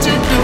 to do.